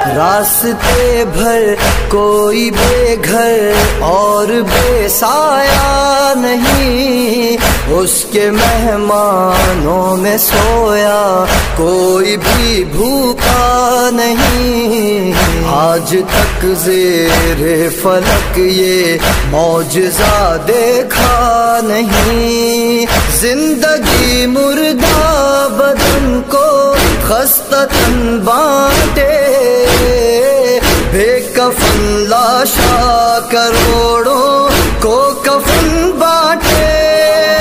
रास्ते भर कोई बेघर और बेसाया नहीं। उसके मेहमानों में सोया कोई भी भूखा नहीं। आज तक जेरे फलक ये मौजजा देखा नहीं। ज़िंदगी मुर्दा बदन को खस्तन बांटे कफन लाशा करोड़ों को कफन बांटे।